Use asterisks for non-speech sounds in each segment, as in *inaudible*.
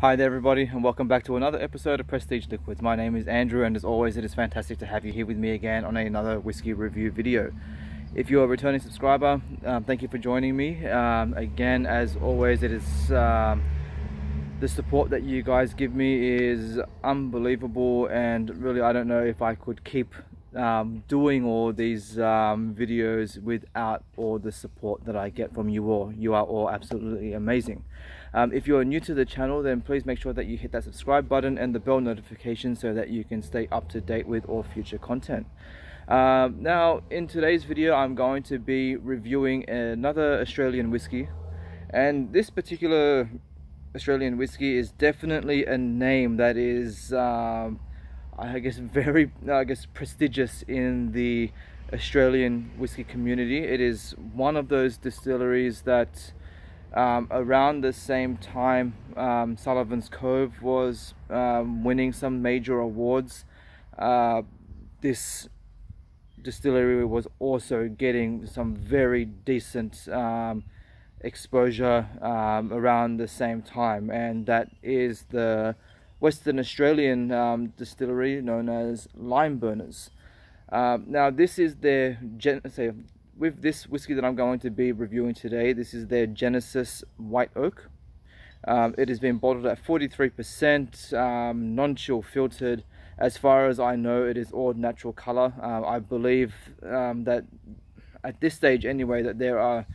Hi there everybody and welcome back to another episode of Prestige Liquids. My name is Andrew and as always it is fantastic to have you here with me again on another whiskey review video. If you're a returning subscriber, um, thank you for joining me. Um, again, as always, it is um, the support that you guys give me is unbelievable and really I don't know if I could keep um, doing all these um, videos without all the support that I get from you all. You are all absolutely amazing. Um, if you're new to the channel, then please make sure that you hit that subscribe button and the bell notification so that you can stay up to date with all future content. Um, now, in today's video, I'm going to be reviewing another Australian whiskey. And this particular Australian whiskey is definitely a name that is, um, I guess, very, I guess, prestigious in the Australian whiskey community. It is one of those distilleries that um, around the same time um, Sullivan's Cove was um, winning some major awards uh, this distillery was also getting some very decent um, exposure um, around the same time and that is the Western Australian um, distillery known as Limeburners. now this is their say with this whiskey that I'm going to be reviewing today, this is their Genesis White Oak. Um, it has been bottled at 43%, um, non-chill filtered. As far as I know, it is all natural color. Uh, I believe um, that at this stage anyway, that there are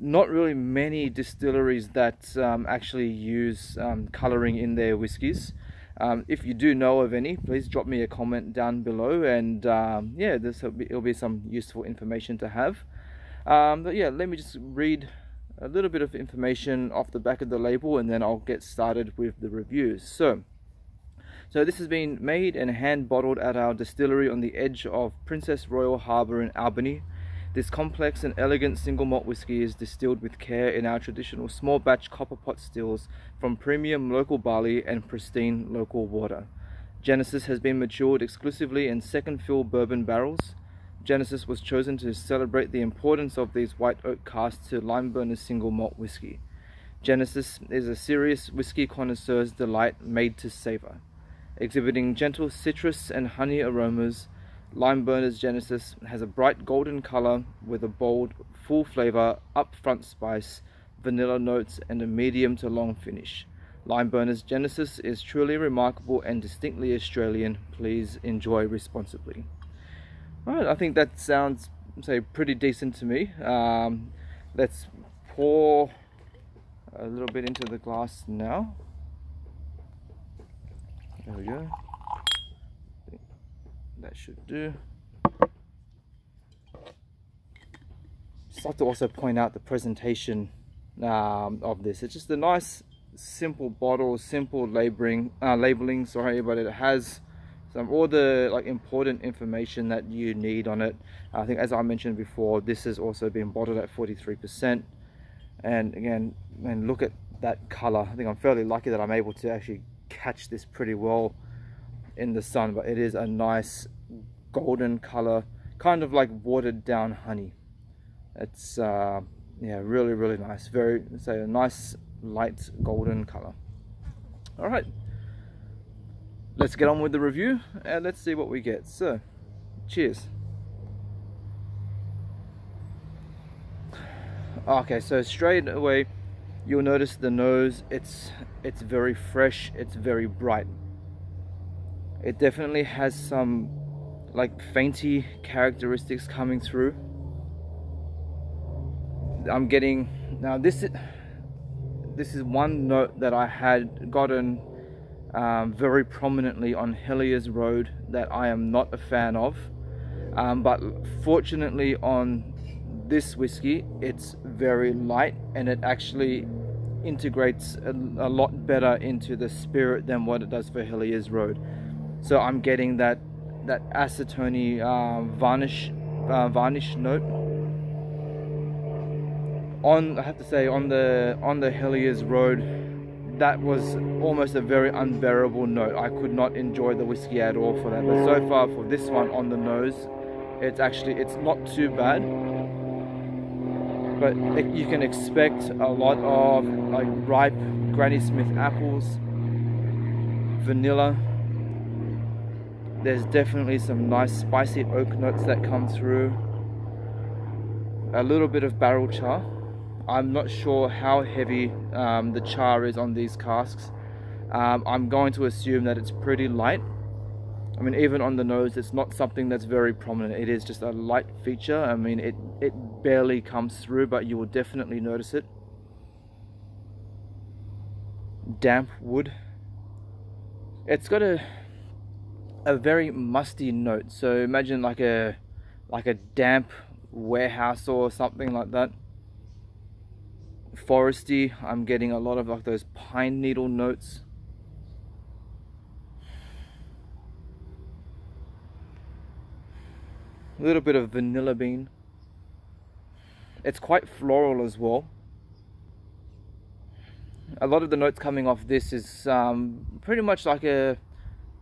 not really many distilleries that um, actually use um, coloring in their whiskies. Um, if you do know of any, please drop me a comment down below and um, yeah, this will be, it'll be some useful information to have. Um, but yeah, let me just read a little bit of information off the back of the label and then I'll get started with the reviews. So, so this has been made and hand bottled at our distillery on the edge of Princess Royal Harbour in Albany. This complex and elegant single malt whisky is distilled with care in our traditional small batch copper pot stills from premium local barley and pristine local water. Genesis has been matured exclusively in second fill bourbon barrels. Genesis was chosen to celebrate the importance of these white oak casks to Limeburners single malt whisky. Genesis is a serious whisky connoisseur's delight made to savor. Exhibiting gentle citrus and honey aromas, Limeburner's Genesis has a bright golden color with a bold, full flavor, upfront spice, vanilla notes, and a medium to long finish. Limeburner's Genesis is truly remarkable and distinctly Australian. Please enjoy responsibly. Alright, I think that sounds say pretty decent to me. Um, let's pour a little bit into the glass now. There we go that should do. Just like to also point out the presentation um, of this. It's just a nice, simple bottle, simple labeling. Uh, labeling, sorry, but it has some all the like important information that you need on it. I think, as I mentioned before, this has also been bottled at 43%. And again, and look at that color. I think I'm fairly lucky that I'm able to actually catch this pretty well in the sun but it is a nice golden color kind of like watered down honey. It's uh, yeah really really nice. Very say a nice light golden color. All right. Let's get on with the review and let's see what we get. So cheers. Okay so straight away you'll notice the nose. It's it's very fresh. It's very bright it definitely has some like fainty characteristics coming through. I'm getting now this is this is one note that I had gotten um, very prominently on Hellyers Road that I am not a fan of. Um, but fortunately on this whiskey it's very light and it actually integrates a, a lot better into the spirit than what it does for Hellyers Road so I'm getting that that acetone uh, varnish uh, varnish note. On I have to say on the on the Hellyers Road that was almost a very unbearable note. I could not enjoy the whiskey at all for that. But so far for this one on the nose it's actually it's not too bad. But you can expect a lot of like ripe Granny Smith apples, vanilla. There's definitely some nice spicy oak notes that come through. A little bit of barrel char. I'm not sure how heavy um, the char is on these casks. Um, I'm going to assume that it's pretty light. I mean, even on the nose, it's not something that's very prominent. It is just a light feature. I mean, it, it barely comes through, but you will definitely notice it. Damp wood. It's got a a very musty note. So imagine like a like a damp warehouse or something like that. Foresty. I'm getting a lot of like those pine needle notes. A little bit of vanilla bean. It's quite floral as well. A lot of the notes coming off this is um, pretty much like a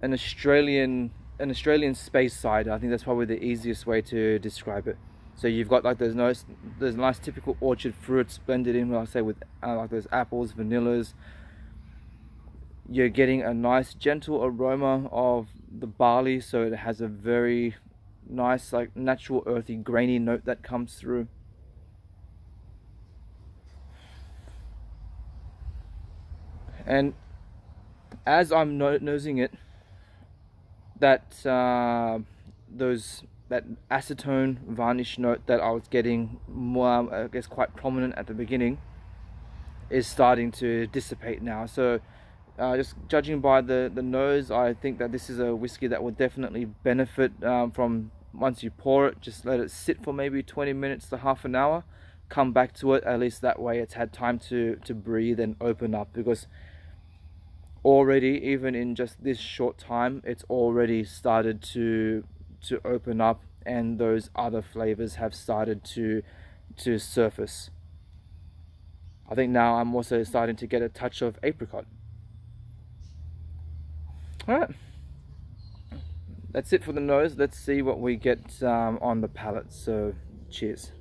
an Australian an Australian Speyside. I think that's probably the easiest way to describe it. So you've got like those nice, those nice typical orchard fruits blended in, like I say, with uh, like those apples, vanillas. You're getting a nice gentle aroma of the barley, so it has a very nice like natural earthy grainy note that comes through and as I'm nosing it that uh, those that acetone varnish note that I was getting more I guess quite prominent at the beginning is starting to dissipate now. So uh, just judging by the the nose I think that this is a whiskey that will definitely benefit um, from once you pour it just let it sit for maybe 20 minutes to half an hour come back to it at least that way it's had time to to breathe and open up because already even in just this short time it's already started to to open up and those other flavors have started to to surface. I think now I'm also starting to get a touch of apricot. All right that's it for the nose. Let's see what we get um, on the palate. So cheers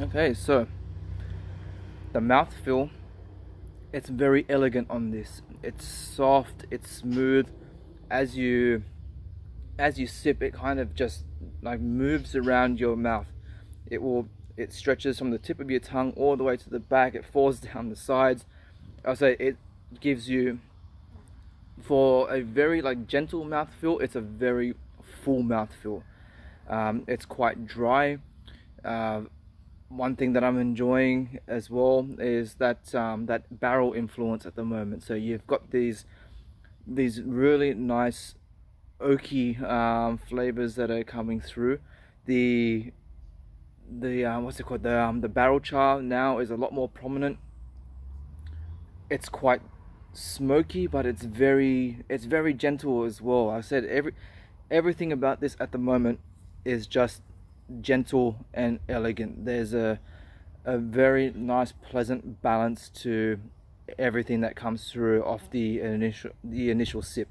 okay so the mouthfeel it's very elegant on this. It's soft it's smooth. As you as you sip it kind of just like moves around your mouth. It will it stretches from the tip of your tongue all the way to the back. It falls *laughs* down the sides. I'll say it gives you for a very like gentle mouthfeel it's a very full mouthfeel um, it's quite dry. Uh, one thing that I'm enjoying as well is that um, that barrel influence at the moment so you've got these these really nice oaky um, flavors that are coming through. The the um, what's it called? The um, the barrel char now is a lot more prominent. It's quite smoky, but it's very it's very gentle as well. I said every everything about this at the moment is just gentle and elegant. There's a a very nice, pleasant balance to everything that comes through off the initial the initial sip.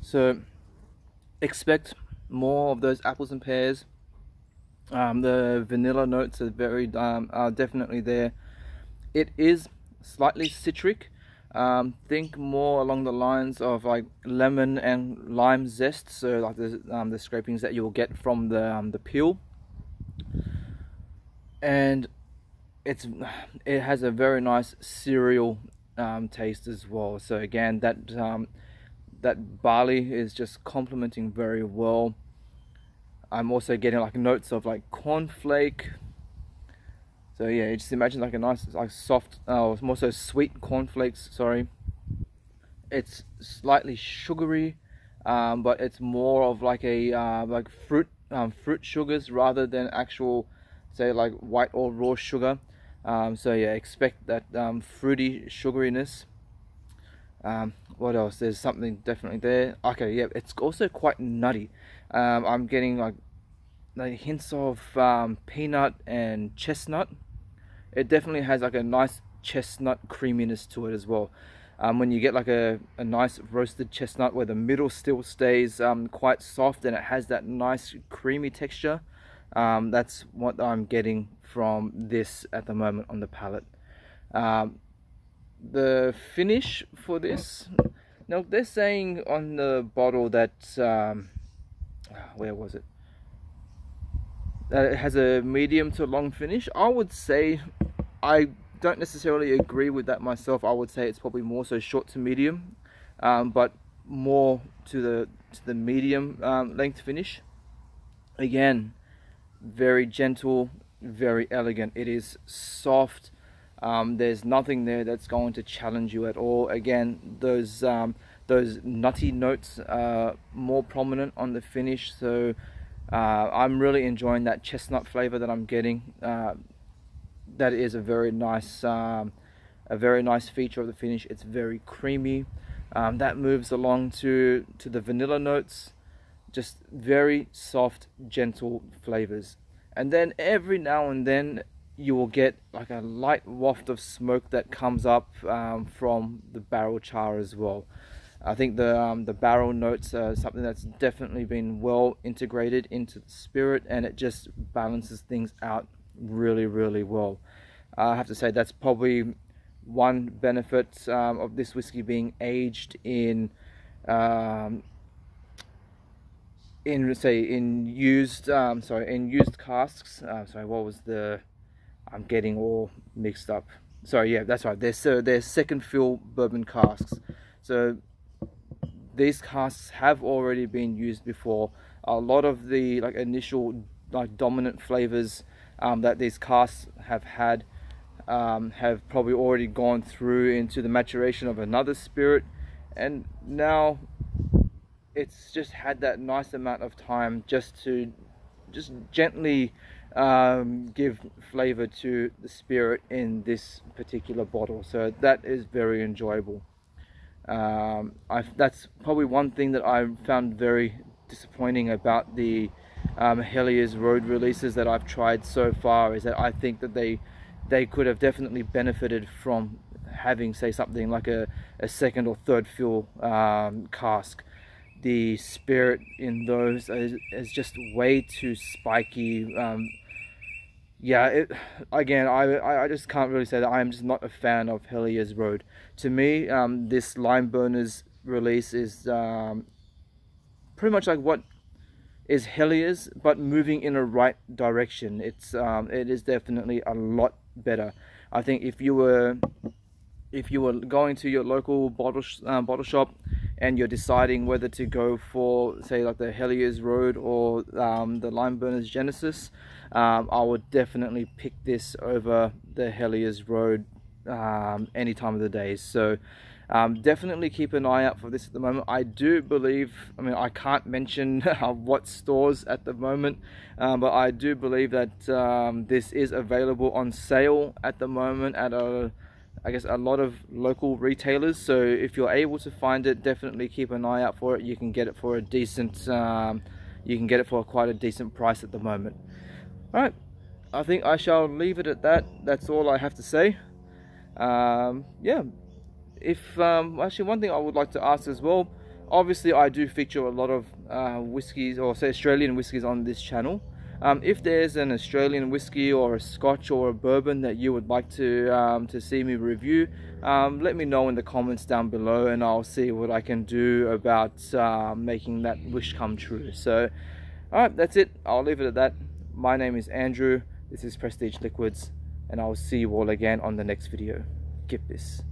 So expect more of those apples and pears. Um, the vanilla notes are very um, are definitely there. It is slightly citric. Um, think more along the lines of like lemon and lime zest, so like the um, the scrapings that you'll get from the um, the peel. And it's *sighs* it has a very nice cereal um, taste as well. So again, that that barley is just complementing very well. I'm also getting like notes of like cornflake. So yeah, just imagine like a nice, like soft, oh, more so sweet cornflakes. Sorry, it's slightly sugary, um, but it's more of like a uh, like fruit um, fruit sugars rather than actual, say like white or raw sugar. Um, so yeah, expect that um, fruity sugariness. Um, what else? There's something definitely there. Okay, yeah, it's also quite nutty. Um, I'm getting like like hints of um, peanut and chestnut. It definitely has like a nice chestnut creaminess to it as well. Um, when you get like a, a nice roasted chestnut where the middle still stays um, quite soft and it has that nice creamy texture um, that's what I'm getting from this at the moment on the palate. Um, the finish for this now they're saying on the bottle that um, where was it? That it has a medium to long finish. I would say I don't necessarily agree with that myself. I would say it's probably more so short to medium, um, but more to the to the medium um, length finish. Again, very gentle, very elegant. It is soft. Um, there's nothing there that's going to challenge you at all. Again, those um, those nutty notes are more prominent on the finish. So uh, I'm really enjoying that chestnut flavor that I'm getting. Uh, that is a very nice um, a very nice feature of the finish. It's very creamy. Um, that moves along to to the vanilla notes. Just very soft gentle flavors. And then every now and then you will get like a light waft of smoke that comes up um, from the barrel char as well. I think the um, the barrel notes are something that's definitely been well integrated into the spirit and it just balances things out really really well. I have to say that's probably one benefit um, of this whiskey being aged in um, in say in used um, sorry in used casks. Uh, sorry what was the I'm getting all mixed up. Sorry yeah that's right. They're so they're second fill bourbon casks. So these casks have already been used before. A lot of the like initial like dominant flavors um, that these casks have had um, have probably already gone through into the maturation of another spirit. And now it's just had that nice amount of time just to just gently um, give flavor to the spirit in this particular bottle. So that is very enjoyable. Um, that's probably one thing that I found very disappointing about the um, Hellyers Road releases that I've tried so far is that I think that they they could have definitely benefited from having say something like a, a second or third fill um, cask. The spirit in those is, is just way too spiky um, yeah it, again I, I just can't really say that I'm just not a fan of Hellyers Road. To me um, this Limeburners release is um, pretty much like what is Hellyers but moving in a right direction it's um, it is definitely a lot better. I think if you were if you were going to your local bottle um, bottle shop and you're deciding whether to go for say like the Hellyers Road or um, the Limeburners Genesis, um, I would definitely pick this over the Hellyers Road um, any time of the day. So um, definitely keep an eye out for this at the moment. I do believe, I mean, I can't mention *laughs* what stores at the moment, um, but I do believe that um, this is available on sale at the moment at a, I guess, a lot of local retailers. So if you're able to find it, definitely keep an eye out for it. You can get it for a decent, um, you can get it for quite a decent price at the moment. All right, I think I shall leave it at that. That's all I have to say. Um, yeah if um, actually one thing I would like to ask as well, obviously I do feature a lot of uh, whiskies or say Australian whiskies on this channel. Um, if there's an Australian whiskey or a Scotch or a bourbon that you would like to um, to see me review, um, let me know in the comments down below, and I'll see what I can do about uh, making that wish come true. So, all right, that's it. I'll leave it at that. My name is Andrew. This is Prestige Liquids, and I'll see you all again on the next video. Give this.